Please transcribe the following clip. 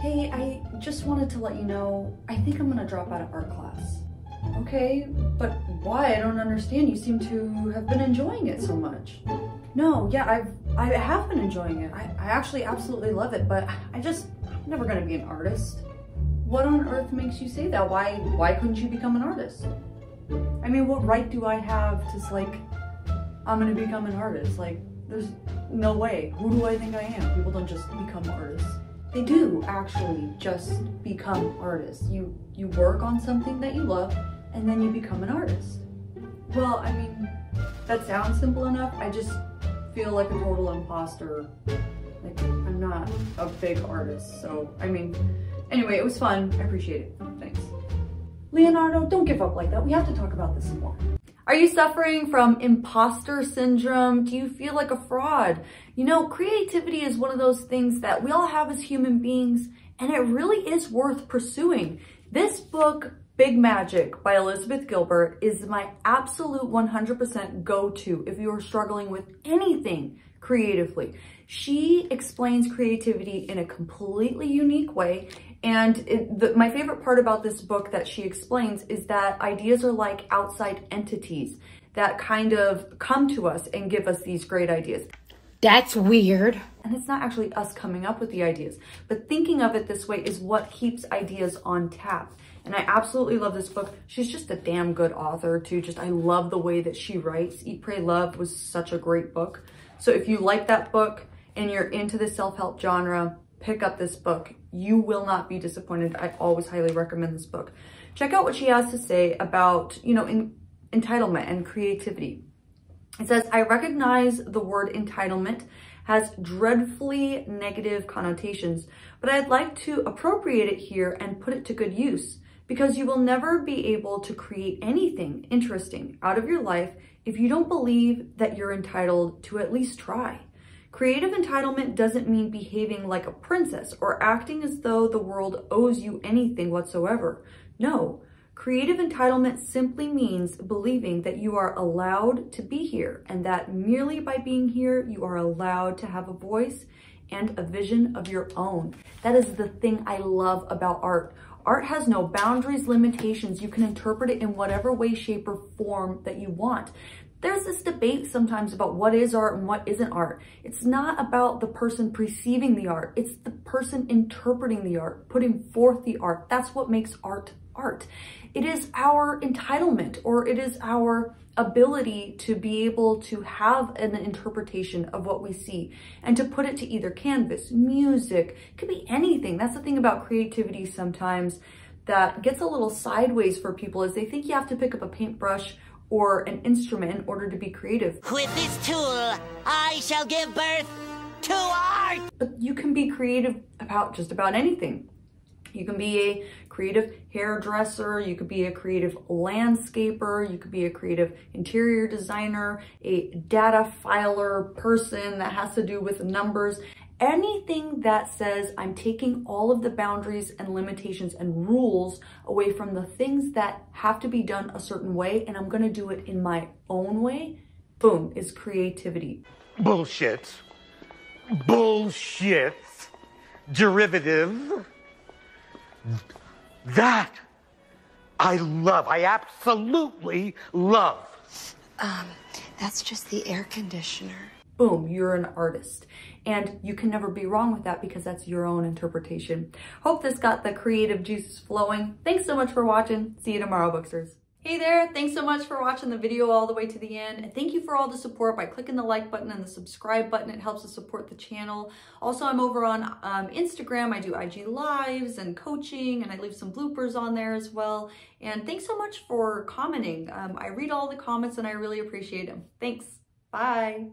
Hey, I just wanted to let you know, I think I'm gonna drop out of art class. Okay, but why? I don't understand. You seem to have been enjoying it so much. No, yeah, I've I have been enjoying it. I, I actually absolutely love it, but I just I'm never gonna be an artist. What on earth makes you say that? Why why couldn't you become an artist? I mean, what right do I have to like I'm gonna become an artist? Like, there's no way. Who do I think I am? People don't just become artists. They do actually just become artists. You you work on something that you love and then you become an artist. Well, I mean, that sounds simple enough. I just feel like a total imposter. Like I'm not a big artist. So, I mean, anyway, it was fun. I appreciate it. Thanks. Leonardo, don't give up like that. We have to talk about this some more. Are you suffering from imposter syndrome? Do you feel like a fraud? You know, creativity is one of those things that we all have as human beings, and it really is worth pursuing. This book, Big Magic by Elizabeth Gilbert, is my absolute 100% go-to if you are struggling with anything creatively. She explains creativity in a completely unique way and it, the, my favorite part about this book that she explains is that ideas are like outside entities that kind of come to us and give us these great ideas. That's weird. And it's not actually us coming up with the ideas, but thinking of it this way is what keeps ideas on tap. And I absolutely love this book. She's just a damn good author too. Just, I love the way that she writes. Eat, Pray, Love was such a great book. So if you like that book and you're into the self-help genre, pick up this book. You will not be disappointed. I always highly recommend this book. Check out what she has to say about, you know, in, entitlement and creativity. It says, I recognize the word entitlement has dreadfully negative connotations, but I'd like to appropriate it here and put it to good use because you will never be able to create anything interesting out of your life if you don't believe that you're entitled to at least try. Creative entitlement doesn't mean behaving like a princess or acting as though the world owes you anything whatsoever. No, creative entitlement simply means believing that you are allowed to be here and that merely by being here, you are allowed to have a voice and a vision of your own. That is the thing I love about art. Art has no boundaries, limitations. You can interpret it in whatever way, shape, or form that you want there's this debate sometimes about what is art and what isn't art. It's not about the person perceiving the art. It's the person interpreting the art, putting forth the art. That's what makes art art. It is our entitlement or it is our ability to be able to have an interpretation of what we see and to put it to either canvas, music, it could be anything. That's the thing about creativity sometimes that gets a little sideways for people is they think you have to pick up a paintbrush or an instrument in order to be creative. With this tool, I shall give birth to art! But you can be creative about just about anything. You can be a creative hairdresser, you could be a creative landscaper, you could be a creative interior designer, a data filer person that has to do with numbers anything that says I'm taking all of the boundaries and limitations and rules away from the things that have to be done a certain way and I'm gonna do it in my own way, boom, is creativity. Bullshit. Bullshit. Derivative. That I love. I absolutely love. Um, that's just the air conditioner boom, you're an artist. And you can never be wrong with that because that's your own interpretation. Hope this got the creative juices flowing. Thanks so much for watching. See you tomorrow, Booksters. Hey there, thanks so much for watching the video all the way to the end. And thank you for all the support by clicking the like button and the subscribe button. It helps us support the channel. Also, I'm over on um, Instagram. I do IG lives and coaching and I leave some bloopers on there as well. And thanks so much for commenting. Um, I read all the comments and I really appreciate them. Thanks. Bye.